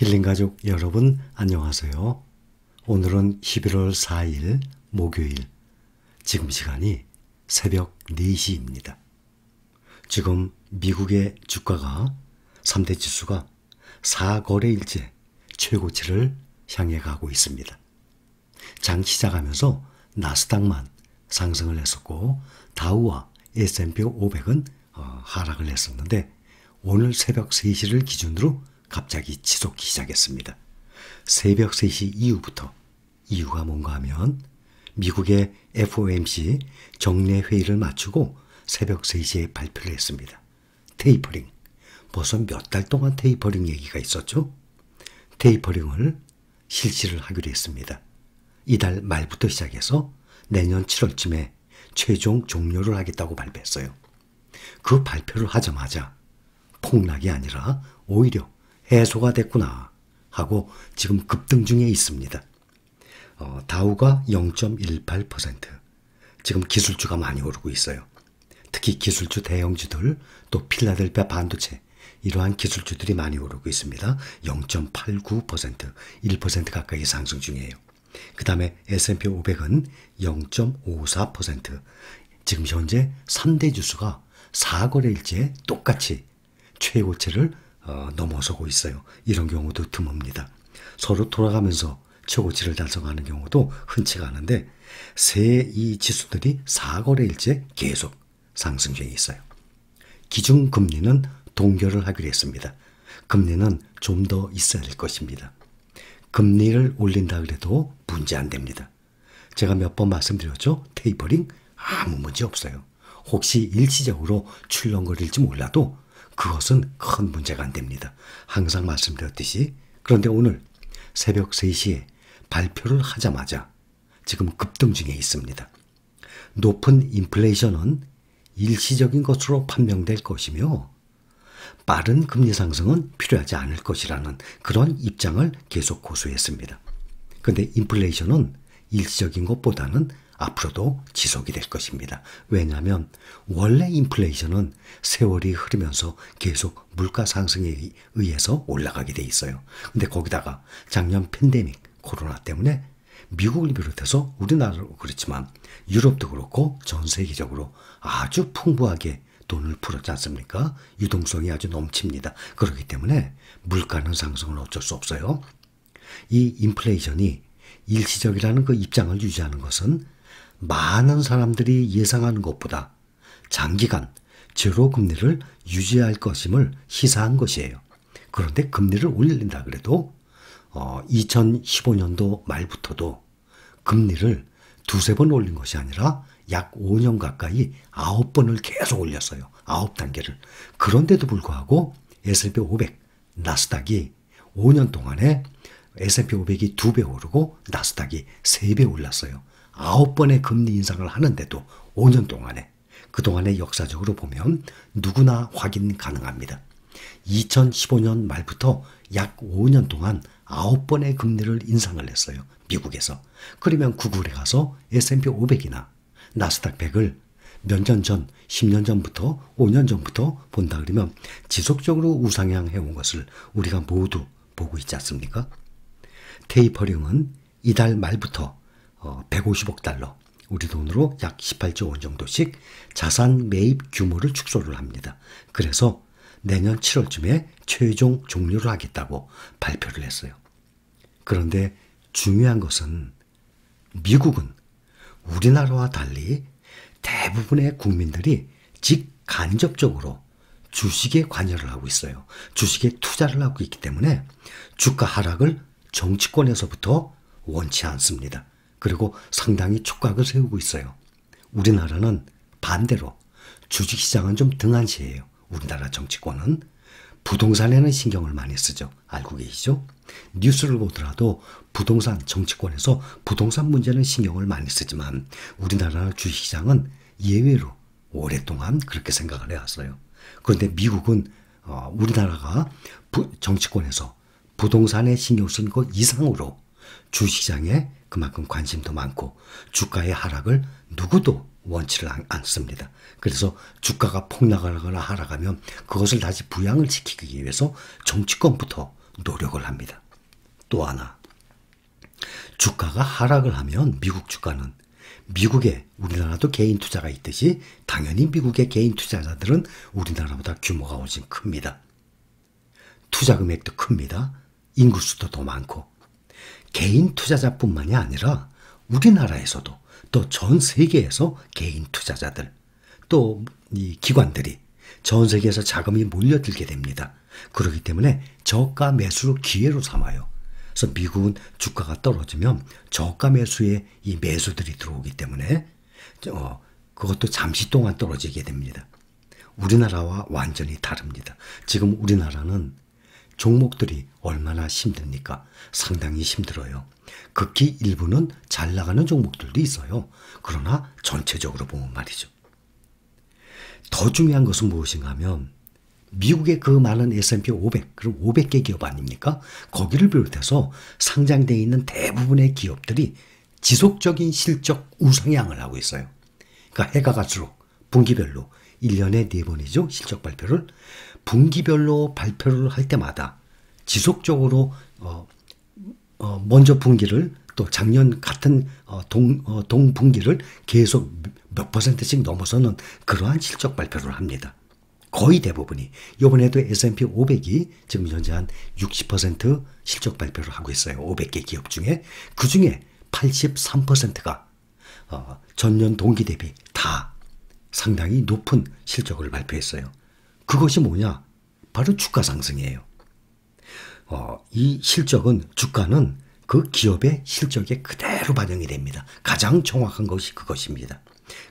힐링 가족 여러분 안녕하세요. 오늘은 11월 4일 목요일 지금 시간이 새벽 4시입니다. 지금 미국의 주가가 3대 지수가 4거래일째 최고치를 향해 가고 있습니다. 장 시작하면서 나스닥만 상승을 했었고 다우와 S&P 500은 어, 하락을 했었는데 오늘 새벽 3시를 기준으로 갑자기 지속기 시작했습니다. 새벽 3시 이후부터 이유가 뭔가 하면 미국의 FOMC 정례 회의를 마치고 새벽 3시에 발표를 했습니다. 테이퍼링. 벌써 몇 달 동안 테이퍼링 얘기가 있었죠? 테이퍼링을 실시를 하기로 했습니다. 이달 말부터 시작해서 내년 7월쯤에 최종 종료를 하겠다고 발표했어요. 그 발표를 하자마자 폭락이 아니라 오히려 해소가 됐구나 하고 지금 급등 중에 있습니다. 어, 다우가 0.18% 지금 기술주가 많이 오르고 있어요. 특히 기술주 대형주들 또 필라델피아 반도체 이러한 기술주들이 많이 오르고 있습니다. 0.89% 1% 가까이 상승 중이에요. 그 다음에 S&P 500은 0.54% 지금 현재 3대 주수가 4거래일째 똑같이 최고치를 어, 넘어서고 있어요. 이런 경우도 드뭅니다. 서로 돌아가면서 최고치를 달성하는 경우도 흔치가 않은데 새이 지수들이 4거래일째 계속 상승 중에 있어요. 기준금리는 동결을 하기로 했습니다. 금리는 좀 더 있어야 될 것입니다. 금리를 올린다 그래도 문제 안 됩니다. 제가 몇 번 말씀드렸죠? 테이퍼링 아무 문제 없어요. 혹시 일시적으로 출렁거릴지 몰라도 그것은 큰 문제가 안 됩니다. 항상 말씀드렸듯이 그런데 오늘 새벽 3시에 발표를 하자마자 지금 급등 중에 있습니다. 높은 인플레이션은 일시적인 것으로 판명될 것이며 빠른 금리 상승은 필요하지 않을 것이라는 그런 입장을 계속 고수했습니다. 그런데 인플레이션은 일시적인 것보다는 앞으로도 지속이 될 것입니다. 왜냐하면 원래 인플레이션은 세월이 흐르면서 계속 물가 상승에 의해서 올라가게 돼 있어요. 근데 거기다가 작년 팬데믹 코로나 때문에 미국을 비롯해서 우리나라도 그렇지만 유럽도 그렇고 전 세계적으로 아주 풍부하게 돈을 풀었지 않습니까? 유동성이 아주 넘칩니다. 그렇기 때문에 물가는 상승은 어쩔 수 없어요. 이 인플레이션이 일시적이라는 그 입장을 유지하는 것은 많은 사람들이 예상하는 것보다 장기간 제로 금리를 유지할 것임을 시사한 것이에요. 그런데 금리를 올린다 그래도 어, 2015년도 말부터도 금리를 두세 번 올린 것이 아니라 약 5년 가까이 9번을 계속 올렸어요. 9단계를. 그런데도 불구하고 S&P 500, 나스닥이 5년 동안에 S&P 500이 2배 오르고 나스닥이 3배 올랐어요. 9번의 금리 인상을 하는데도 5년 동안에 그동안의 역사적으로 보면 누구나 확인 가능합니다. 2015년 말부터 약 5년 동안 9번의 금리를 인상을 했어요. 미국에서. 그러면 구글에 가서 S&P 500이나 나스닥 100을 몇 년 전, 10년 전부터, 5년 전부터 본다 그러면 지속적으로 우상향 해 온 것을 우리가 모두 보고 있지 않습니까? 테이퍼링은 이달 말부터 150억 어, 달러, 우리 돈으로 약 18조 원 정도씩 자산 매입 규모를 축소를 합니다. 그래서 내년 7월쯤에 최종 종료를 하겠다고 발표를 했어요. 그런데 중요한 것은 미국은 우리나라와 달리 대부분의 국민들이 직간접적으로 주식에 관여를 하고 있어요. 주식에 투자를 하고 있기 때문에 주가 하락을 정치권에서부터 원치 않습니다. 그리고 상당히 촉각을 세우고 있어요. 우리나라는 반대로 주식시장은 좀 등한시해요. 우리나라 정치권은 부동산에는 신경을 많이 쓰죠. 알고 계시죠? 뉴스를 보더라도 부동산 정치권에서 부동산 문제는 신경을 많이 쓰지만 우리나라 주식시장은 예외로 오랫동안 그렇게 생각을 해왔어요. 그런데 미국은 어, 우리나라가 부, 정치권에서 부동산에 신경 쓴 것 이상으로 주식시장에 그만큼 관심도 많고 주가의 하락을 누구도 원치를 않습니다. 그래서 주가가 폭락하거나 하락하면 그것을 다시 부양을 시키기 위해서 정치권부터 노력을 합니다. 또 하나 주가가 하락을 하면 미국 주가는 미국에 우리나라도 개인 투자가 있듯이 당연히 미국의 개인 투자자들은 우리나라보다 규모가 훨씬 큽니다. 투자 금액도 큽니다. 인구수도 더 많고 개인 투자자뿐만이 아니라 우리나라에서도 또 전 세계에서 개인 투자자들 또 이 기관들이 전 세계에서 자금이 몰려들게 됩니다. 그렇기 때문에 저가 매수를 기회로 삼아요. 그래서 미국은 주가가 떨어지면 저가 매수에 이 매수들이 들어오기 때문에 어, 그것도 잠시 동안 떨어지게 됩니다. 우리나라와 완전히 다릅니다. 지금 우리나라는 종목들이 얼마나 힘듭니까? 상당히 힘들어요. 극히 일부는 잘 나가는 종목들도 있어요. 그러나 전체적으로 보면 말이죠. 더 중요한 것은 무엇인가 하면 미국의 그 많은 S&P 500, 그럼 500개 기업 아닙니까? 거기를 비롯해서 상장되어 있는 대부분의 기업들이 지속적인 실적 우상향을 하고 있어요. 그러니까 해가 갈수록 분기별로 1년에 4번이죠. 실적 발표를. 분기별로 발표를 할 때마다 지속적으로 어, 어, 먼저 분기를 또 작년 같은 어, 동, 어, 동분기를 계속 몇 퍼센트씩 넘어서는 그러한 실적 발표를 합니다. 거의 대부분이 이번에도 S&P 500이 지금 현재 한 60% 실적 발표를 하고 있어요. 500개 기업 중에 그 중에 83%가 어, 전년 동기 대비 다 상당히 높은 실적을 발표했어요. 그것이 뭐냐? 바로 주가 상승이에요. 어, 이 실적은 주가는 그 기업의 실적에 그대로 반영이 됩니다. 가장 정확한 것이 그것입니다.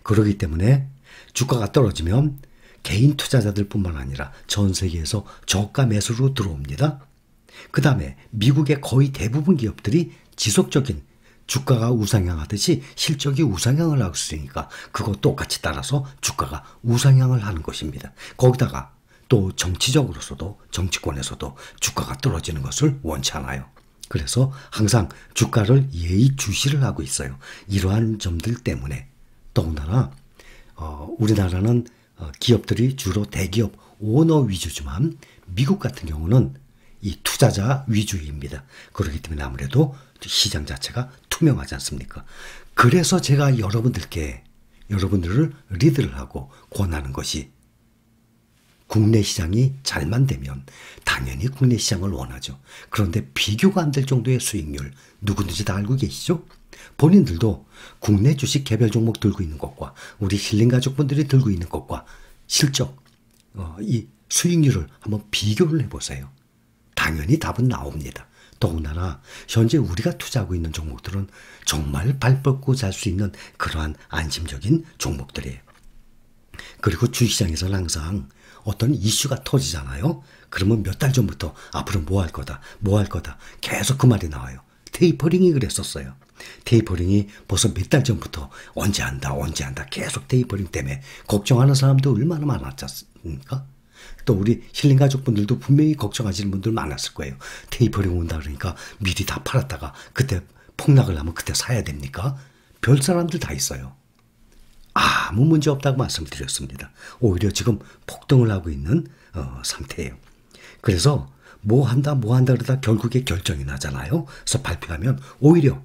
그렇기 때문에 주가가 떨어지면 개인 투자자들뿐만 아니라 전 세계에서 저가 매수로 들어옵니다. 그 다음에 미국의 거의 대부분 기업들이 지속적인 주가가 우상향하듯이 실적이 우상향을 하고 있으니까 그거 똑같이 따라서 주가가 우상향을 하는 것입니다. 거기다가 또 정치적으로서도 정치권에서도 주가가 떨어지는 것을 원치 않아요. 그래서 항상 주가를 예의 주시를 하고 있어요. 이러한 점들 때문에 더군다나 어, 우리나라는 어, 기업들이 주로 대기업 오너 위주지만 미국 같은 경우는 이 투자자 위주입니다. 그렇기 때문에 아무래도 시장 자체가 투명하지 않습니까? 그래서 제가 여러분들께 여러분들을 리드를 하고 권하는 것이 국내 시장이 잘만 되면 당연히 국내 시장을 원하죠. 그런데 비교가 안 될 정도의 수익률 누구든지 다 알고 계시죠? 본인들도 국내 주식 개별 종목 들고 있는 것과 우리 힐링 가족분들이 들고 있는 것과 실적, 어, 이 수익률을 한번 비교를 해보세요. 당연히 답은 나옵니다. 더군다나 현재 우리가 투자하고 있는 종목들은 정말 발 뻗고 잘 수 있는 그러한 안심적인 종목들이에요. 그리고 주식시장에서는 항상 어떤 이슈가 터지잖아요. 그러면 몇 달 전부터 앞으로 뭐 할 거다, 뭐 할 거다 계속 그 말이 나와요. 테이퍼링이 그랬었어요. 테이퍼링이 벌써 몇 달 전부터 언제 한다, 언제 한다 계속 테이퍼링 때문에 걱정하는 사람도 얼마나 많았지 않습니까? 또 우리 힐링 가족분들도 분명히 걱정하시는 분들 많았을 거예요. 테이퍼링 온다 그러니까 미리 다 팔았다가 그때 폭락을 하면 그때 사야 됩니까? 별 사람들 다 있어요. 아무 문제 없다고 말씀드렸습니다. 오히려 지금 폭등을 하고 있는 어, 상태예요. 그래서 뭐 한다 뭐 한다 그러다 결국에 결정이 나잖아요. 그래서 발표하면 오히려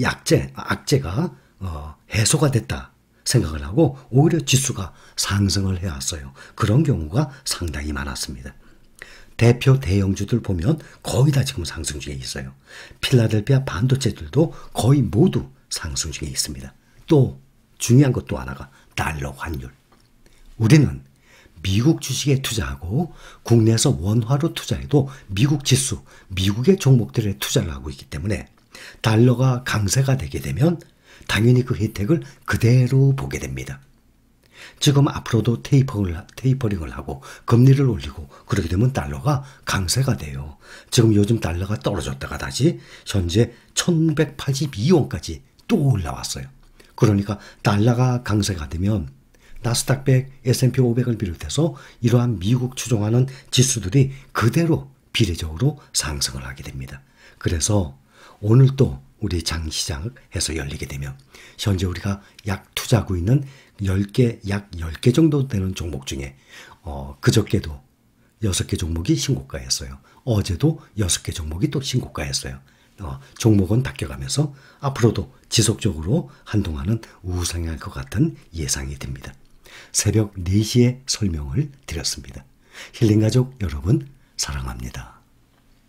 약재 악재가 어, 해소가 됐다 생각을 하고 오히려 지수가 상승을 해왔어요. 그런 경우가 상당히 많았습니다. 대표 대형주들 보면 거의 다 지금 상승 중에 있어요. 필라델피아 반도체들도 거의 모두 상승 중에 있습니다. 또 중요한 것 또 하나가 달러 환율. 우리는 미국 주식에 투자하고 국내에서 원화로 투자해도 미국 지수, 미국의 종목들에 투자를 하고 있기 때문에 달러가 강세가 되게 되면 당연히 그 혜택을 그대로 보게 됩니다. 지금 앞으로도 테이퍼를, 테이퍼링을 하고 금리를 올리고 그렇게 되면 달러가 강세가 돼요. 지금 요즘 달러가 떨어졌다가 다시 현재 1182원까지 또 올라왔어요. 그러니까 달러가 강세가 되면 나스닥 100, S&P 500을 비롯해서 이러한 미국 추종하는 지수들이 그대로 비례적으로 상승을 하게 됩니다. 그래서 오늘 또 우리 장시장에서 열리게 되면 현재 우리가 약 투자하고 있는 10개, 약 10개 정도 되는 종목 중에 어, 그저께도 6개 종목이 신고가였어요. 어제도 6개 종목이 또 신고가였어요. 어, 종목은 바뀌어가면서 앞으로도 지속적으로 한동안은 우상할 것 같은 예상이 듭니다. 새벽 4시에 설명을 드렸습니다. 힐링가족 여러분 사랑합니다.